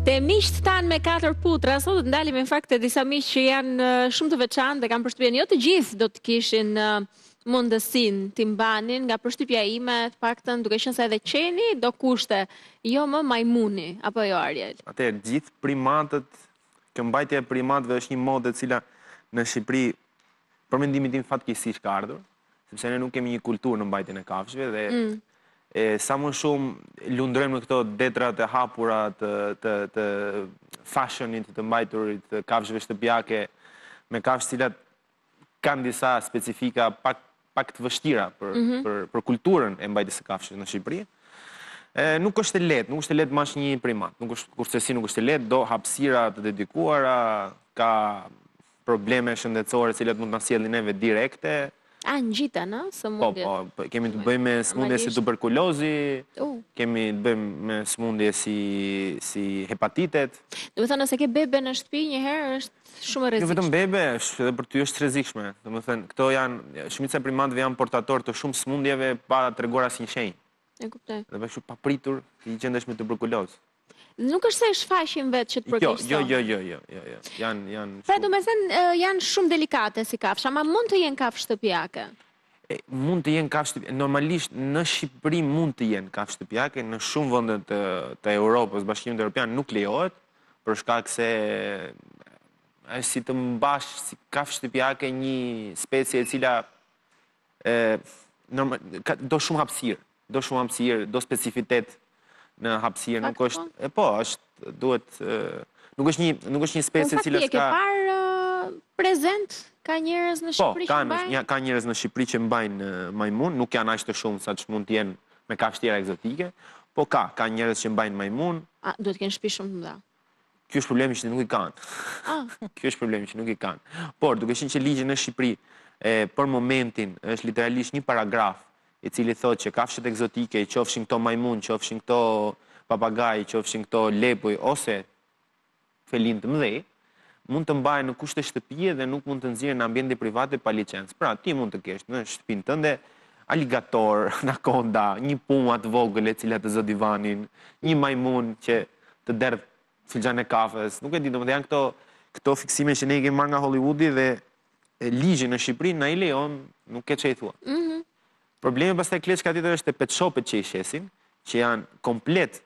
Te miqtë tanë me katër putra, sot do të ndalemi në fakt te disa miq që janë shumë të veçantë dhe kam përshtypjen jo të gjithë do të kishin mundësinë t'i mbanin nga përshtypja ime të paktën duke qenë se edhe qeni do kushte jo më majmuni apo jo Ariel. Atëherë gjithë primatët, kjo mbajtja e primatëve është një modë e cila në Shqipëri Për mendimin tim fatkeqësisht ka ardhur, sepse ne nuk kemi një kulturë në mbajtjen e kafshëve dhe mm. e, sa më shumë lundrojmë në këto detrat e hapura të të të fashionit të të mbajturit të kafshëve shtëpiake me kafshë të cilat kanë disa specifika pak pak të vështira për mm -hmm. për për kulturën e mbajtjes së kafshëve në Shqipëri. E, nuk është e lehtë, nuk është e lehtë të mbash një primat. Nuk është kurrsesi nuk është e lehtë, do hapësira të dedikuara, ka probleme shëndetësore të cilat mund të na i sjellin neve direkte. Ah, ngjiten, ë, sëmundjet. Po, po, kemi të bëjmë me sëmundje si tuberkulozi, kemi të bëjmë me sëmundje si si hepatitet. Domethënë nëse ke bebe në shtëpi njëherë është shumë e rrezikshme. Jo vetëm bebe, edhe për ty është e rrezikshme. Domethënë, këto janë shumica e primatëve janë portatorë të shumë sëmundjeve pa treguar asnjë shenjë. E kuptoj. Dhe për shembull papritur, ti gjendesh me tuberkuloz. Nuk është se e shfaqin vetë që të përkeqëson. Jo, jo, jo, jo, jo, jo. Janë janë Pra domethënë janë shumë delikate si kafshë, ama mund të jenë kafshë shtëpiake. E, mund të jenë kafshë shtëpiake. Normalisht në Shqipëri mund të jenë kafshë shtëpiake, në shumë vende të, të Europës, Bashkimit Evropian nuk lejohet për shkak se është si të mbash si kafshë shtëpiake një specie e cila do shumë hapësirë, do shumë hapësirë, do specifitet në hapësirë, nuk është, po? e po, është, duhet, nuk është një, nuk është një specie e cila ka... prezent ka njerëz në po, Shqipëri që mbajnë? Po, ka njerëz në Shqipëri që mbajnë majmunë, nuk janë aq të shumtë saç mund të jenë me kafshë të tjera ekzotike, po ka, ka njerëz që mbajnë majmunë. A, duhet të kenë shpi shumë të mdha? Ky është problemi që nuk i kanë. Ah. Ky është problemi që nuk i kanë. Por duke qenë që ligji në Shqipëri për momentin është literalisht një paragraf i cili thotë që kafshët ekzotike, qofshin këto majmunë, qofshin këto papagaj, qofshin këto lepuj ose felinë të mëdhenj, mund të mbahen në kushte shtëpie dhe nuk mund të nxirren në ambiente private pa licencë. Pra, ti mund të kesh në shtëpinë tënde aligator, anakonda, një pumë të vogël e cila të zë divanin, një majmun që të derdhë filxhanin e kafes, nuk e di, domethënë janë këto këto fiksime që ne i kemi marrë nga Hollywoodi dhe ligji në Shqipëri na i lejon, nuk ke ç'i thua. Mm -hmm. Problemi pastaj kleçka tjetër është te pet shopet që i shesin, që janë komplet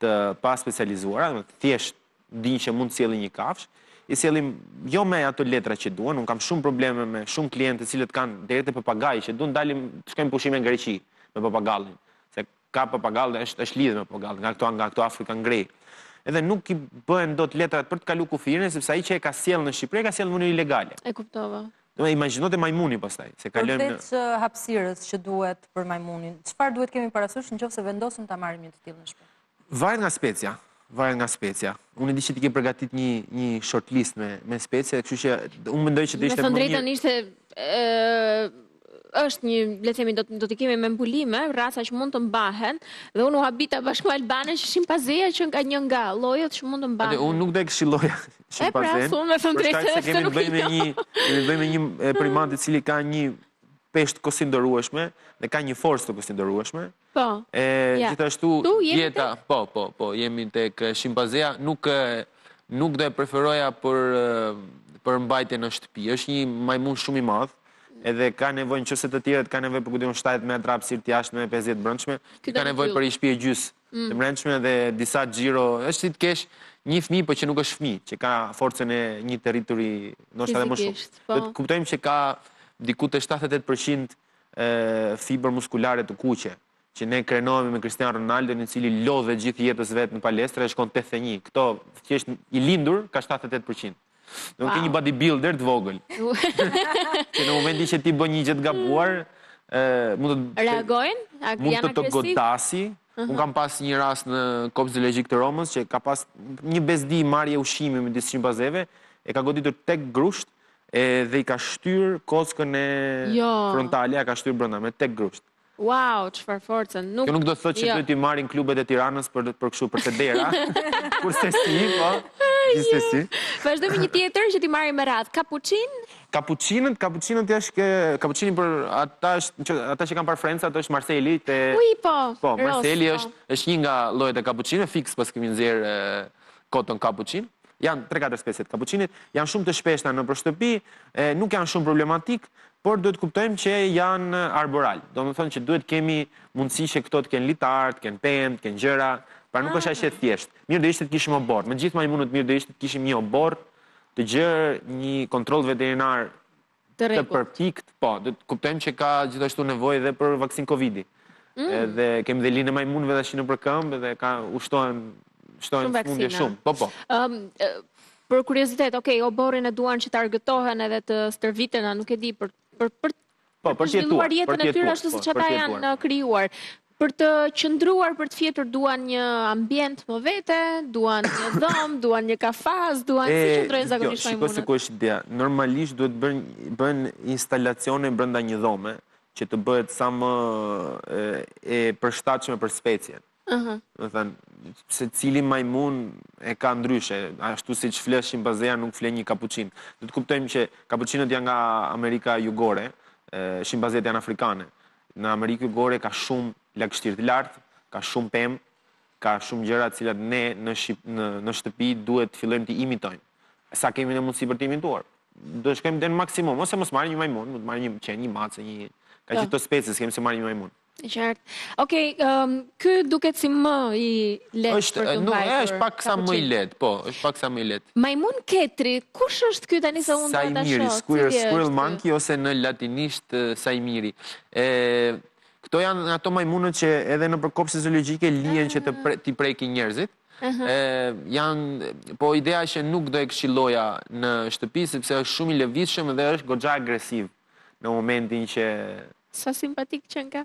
të paspecializuara, do të thjesht dinë që mund të sjellin një kafshë, i sjellim jo me ato letra që duan, unë kam shumë probleme me shumë klientë të cilët kanë deri te papagajtë që duan të dalin të shkojmë pushime në Greqi me papagallin, se Ka papagall është është lidhur me papagallin, nga këto nga këto African grey. Edhe nuk i bëhen dot letrat për të kalu kufirin, sepse ai që e ka sjellë në Shqipëri e ka sjellë në mënyrë ilegale. E kuptova. Domethënë imagjino te majmuni pastaj, se kalojmë në Përveç hapësirës që duhet për majmunin, çfarë duhet të kemi parasysh në qoftë se vendosim ta marrim një të tillë në shtëpi? Varet nga specia. Varet nga specia. Unë e di që ti ke përgatit një, një short list me, me specia, kështu që unë mendoj që të ishte më mirë... Me thënë të drejtën ishte... është një, le themi, do, do t'i kemi me mbulime, raca që mund të mbahen, dhe unë u habita bashkë me Albanen që shimpanzeja qenka një nga llojet që mund të mbahen. Ate, unë nuk do e këshilloja shimpanzenë. E pra, su, me thënë të drejtën se se nuk një, jo. Kemi të bëjmë me një mm. primat i cili ka një peshë të konsiderueshme dhe ka një forcë të konsiderueshme, Po. E gjithashtu dieta, po, po, po, jemi tek shimpanzeja, nuk nuk do e preferoja për për mbajtje në shtëpi. Është një majmun shumë i madh, edhe ka nevojë në qoftë se të tjerët kanë nevojë për këtë unë 7 metra hapësirë të jashtme, 50 të brendshme, ka nevojë për një shpi, gjysmë mm. të brendshme dhe disa gjiro, është si të kesh një fmi por po që nuk është fmi, që ka forcën e një të rrituri, në mos edhe më shumë. Po. Dhe të kuptojmë që ka diku te 78% fibër muskulare të kuqe, që ne krenohemi me Cristiano Ronaldon i cili lodhet gjithë jetës së vet në palestra e shkon tetëdhjetë e një, këto thjesht i lindur ka shtatëdhjetë e tetë për qind. Do ke një body builder të vogël. Që në momentin që ti bën një gjë të gabuar, mund të reagojnë, mund të të godasin. Unë kam pas një rast në Kopsht Zoologjik të Romës që ka pas një bezdi marrje ushqimi midis shimpanzeve, e ka goditur tek grusht E, dhe i ka shtyr kockën e jo. frontale, ia ka shtyr brenda me tek grusht. Wow, çfarë force. Nuk Kjo nuk do të thotë që jo. duhet t'i marrin klubet e Tiranës për për kështu për te dera. Kurse si, po. Gjithsesi. Vazhdojmë një tjetër që t'i marrim me radhë. Kapuçin? Kapuçinët, kapuçinët është që kapuçini për ata është që ata që kanë parë Friends atë është Marseli te Ui po. Po, Marseli po. është është një nga llojet e kapuçinëve fiks pse kemi nxjerr foton kapuçin. Janë tre katër specie të kapuçinit, janë shumë të shpeshta nëpër shtëpi, e, nuk janë shumë problematik, por duhet të kuptojmë që janë arboral. Domethënë që duhet të kemi mundësi që këto të kenë litarë, të kenë pemë, të kenë gjëra, pra nuk është aq e thjeshtë. Mirë do ishte të kishim oborr. Me gjithë majmunët mirë do ishte të kishim një oborr të gjerë, një kontroll veterinar të përpiktë, po, do të kuptojmë që ka gjithashtu nevojë dhe për vaksinë Covid-i. Edhe kemi dhe linë e majmunëve dhe shiun për këmbë dhe kështu shtohen shtohen sëmundje shumë. Po, po. Për kuriozitet, okej, oborrin e duan që të argëtohen edhe të stërviten, a nuk e di, për të zhvilluar jetën e tyre ashtu siç ata janë krijuar. Për të qëndruar, për të fjetur duan një ambient më vete, duan një dhomë, duan një kafaz, duan si qëndrojnë zakonisht majmunët. Shiko se ku është ideja. Normalisht duhet të bëhen instalacione brenda një dhome që të bëhet sa më e përshtatshme për specien. Domethënë, secili majmun e ka ndryshe, ashtu siç fle shimpanzea nuk fle një kapuçin. Do të kuptojmë që kapuçinët janë nga Amerika Jugore, shimpanzet janë afrikane. Në Amerikë Jugore ka shumë lagështirë të lartë, ka shumë pemë, ka shumë gjëra të cilat ne në në në shtëpi duhet të fillojmë t'i imitojmë. Sa kemi ne mundësi për t'i imituar. Do të shkojmë deri në maksimum, ose mos marrim një majmun, mund të marrim një qen, një mace, një ka gjithë këto specie, s'kemi pse marrim një majmun. Qartë. Okej, ëm ky duket si më i lehtë për të mbajtur. Është, nuk është pak sa më i lehtë, po, është pak sa më i lehtë. Majmun ketri Kush është ky tani sa unë ta shoh? Saimiri, Squirrel, Squirrel Monkey ose në latinisht Saimiri. Këto janë ato majmunët që edhe nëpër kopshte zoologjike lihen që ah. t'i prekin njerëzit. Janë, po ideja që nuk do e këshiloja në shtëpi, sepse është shumë i lëvizshëm dhe është goxha agresiv në momentin që... Sa simpatik qenka?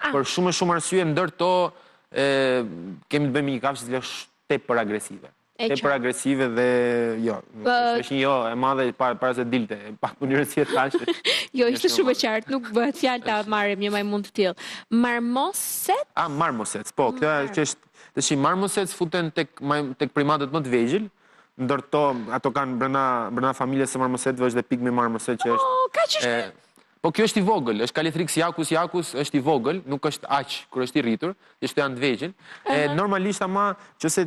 Për shumë e shumë arsye, ndër to kemi të bëjmë me një kafshë që është tepër agresive. Tepër agresive dhe jo, është një jo e madhe para se të dilte, pa mënyrë si e thashë. Jo, ishte shumë e qartë, nuk bëhet fjalë ta marrim një majmun të tillë. Marmosets? A, marmosets, po, kjo është, tashi, marmosets futen tek primatët më të vegjël, ndër to, ato kanë brenda familjes së marmosetëve është dhe pigmi marmoset që është. O, kaq është... Po ky është i vogël, është Callithrix jacchus jacchus, është i vogël, nuk është aq kur është i rritur, këto janë të vegjël. E normalisht ama nëse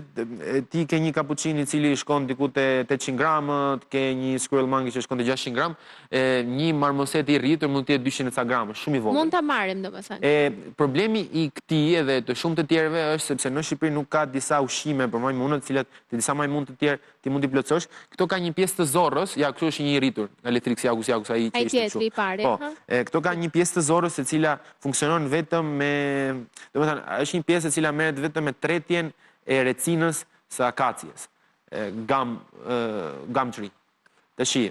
ti ke një kapuçin i cili shkon diku te 800 gram, ti ke një squirrel monkey që shkon te 600 gram, e një marmoset i rritur mund të jetë 200 e ca gram, është shumë i vogël. Mund ta marrim domethënë. E problemi i këtij edhe i shumë të tjerëve është sepse në Shqipëri nuk ka disa ushqime për majmunët, të cilat te disa majmunë të tjerë Ti mund t'i plotësosh. Këto ka një pjesë të zorrës, ja këtu është një i rritur, Callithrix jacchus jacchus ai që ishte kështu. Po. E këto ka një pjesë të zorrës e cila funksionon vetëm me, domethënë, është një pjesë e cila merret vetëm me tretjen e rezinës së akacies. Gam gam tree. Tashi,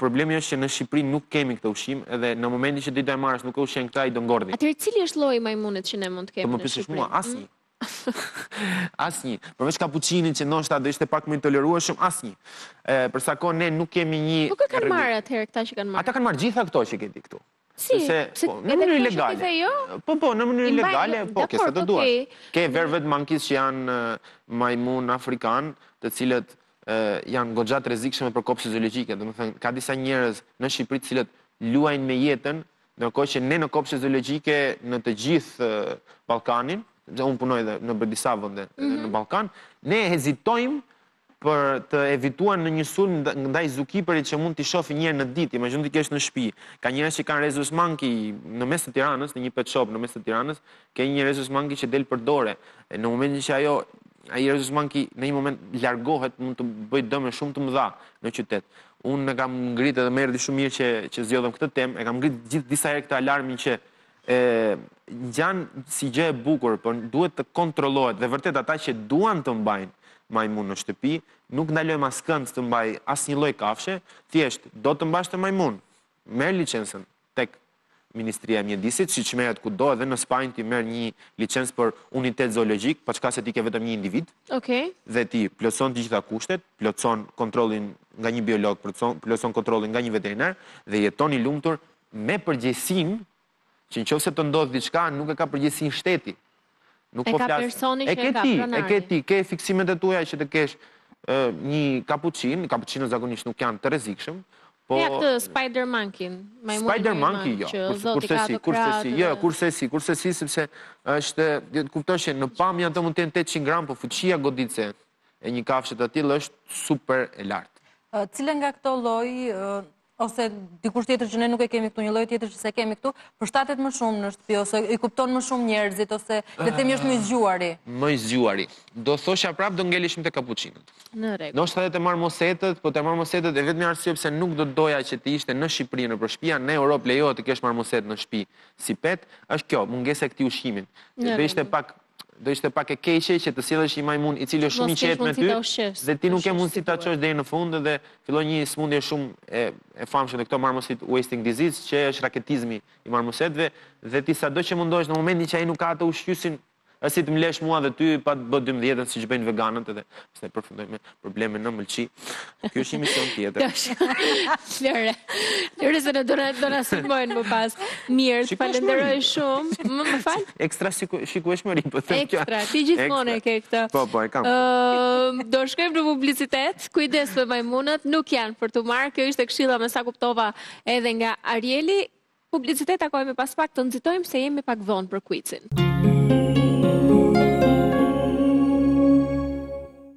problemi është që në Shqipëri nuk kemi këtë ushqim dhe në momentin që ti do e marrësh nuk e ushqen, ai do ngordhi. Atëherë cili është lloji i majmunit që ne mund të kemi në Shqipëri? Të më pyesësh mua, asnjë. Asnjë. Përveç kapuçinit që ndoshta do ishte pak më i tolerueshëm, asnjë. E, për sa kohë ne nuk kemi një Po kë kanë rregull- marrë atëherë këta që kanë marrë? Ata kanë marrë gjitha këto që ke ti këtu. Si? Sepse, Pse- po, në edhe mënyrë këto që ti ilegale. the jo? Po, po, në mënyrë I mbajnë- ilegale, po, ke sa dakord, të duash. okay. Ke vervet monkeys që janë e, majmun afrikan, të cilët e, janë goxha të rrezikshëm edhe për kopshtet zoologjike. Domethënë, ka disa njerëz në Shqipëri të cilët luajnë me jetën Ndërkohë që ne në kopshtet zoologjike në të gjithë Ballkanin, dhe unë punoj dhe në për disa vende edhe në Ballkan, ne hezitojmë për të evituar ndonjë sulm ndaj zukiperit që mund t'i shohë një herë në ditë, imagjino t'i kesh në shpi. Ka njerëz që kanë rhesus monkey në mes të Tiranës, në një pet shop në mes të Tiranës, ke një rhesus monkey që del për dore. E në momentin që ajo ai rhesus monkey në një moment largohet, mund të bëjë dëme shumë të mëdha në qytet. Unë e kam ngrit edhe më erdhi shumë mirë që që zgjodhëm këtë temë, e kam ngrit gjithë disa herë këtë alarmin që e ngjan si gjë e bukur, por duhet të kontrollohet dhe vërtet ata që duan të mbajnë majmun në shtëpi, nuk ndalojmë askënd të mbajë asnjë lloj kafshe, thjesht do të mbash ti majmun, merr licencën, tek Ministria e Mjedisit, siç merret kudo edhe në Spanjë ti merr një licencë për unitet zoologjik, paçka se ti ke vetëm një individ. Okej. Dhe ti plotëson të gjitha kushtet, plotëson kontrollin nga një biolog, plotëson kontrollin nga një veterinar dhe jeton i lumtur me përgjegjësinë që në qoftë se të ndodh diçka nuk e ka përgjegjësinë shteti. Nuk po flas. E ke ti, e ke ti, ke fiksimet e tuaja që të kesh një kapuçin, kapuçinët zakonisht nuk janë të rrezikshëm, po Ja këtë Spider Monkey-n, majmunin Spider Monkey jo, kurrsesi, kurrsesi, jo, kurrsesi, kurrsesi sepse është, duhet të kuptosh që në pamje ato mund të jenë 800 gram, po fuqia goditëse e një kafshe të atillë është super e lartë. Cilën nga këto lloj ose dikush tjetër që ne nuk e kemi këtu, një lloj tjetër që s'e kemi këtu, përshtatet më shumë në shtëpi, ose i kupton më shumë njerëzit, ose le të themi është më i zgjuari. Më i zgjuari. Do thosha prap do ngelesha te kapuçinët. Në rregull. Ndoshta dhe te marmosetët, po te marmosetët e vetmja arsye pse nuk do doja që të ishte në Shqipëri nëpër shpia, në Europë lejohet të kesh marmoset në shpi si pet, është kjo, mungesa e këtij ushqimit. Në rregull. Do ishte pak do ishte pak e keqe që të sjellësh një majmun i cili është shumë i qetë me ty dhe ti nuk ke mundësi ta çosh deri në fund dhe fillon një smundje shumë e e famshme në këto, marmoset wasting disease që është rakitizmi i marmosetëve dhe ti sado që mundohesh në momentin që ai nuk ka atë ushqyesin është si të më lësh mua dhe ty pa B 12-ën siç bëjnë veganët edhe se përfundojnë me probleme në mëlçi. Kjo është një emision tjetër. Kjo është. Lëre. Lëre se do na, do na sulmojnë më pas. Mirë, të falenderoj shumë. Më më fal. Ekstra shikueshmëri, po them kjo. Ekstra, ti gjithmonë e ke këtë. Po, po, e kam. Ëm, do shkojmë në publicitet. Kujdes me majmunët, nuk janë për t'u marrë. Kjo ishte këshilla me sa kuptova edhe nga Arieli. Publicitet takohemi pas pak të nxitojmë se jemi pak vonë për kuicin.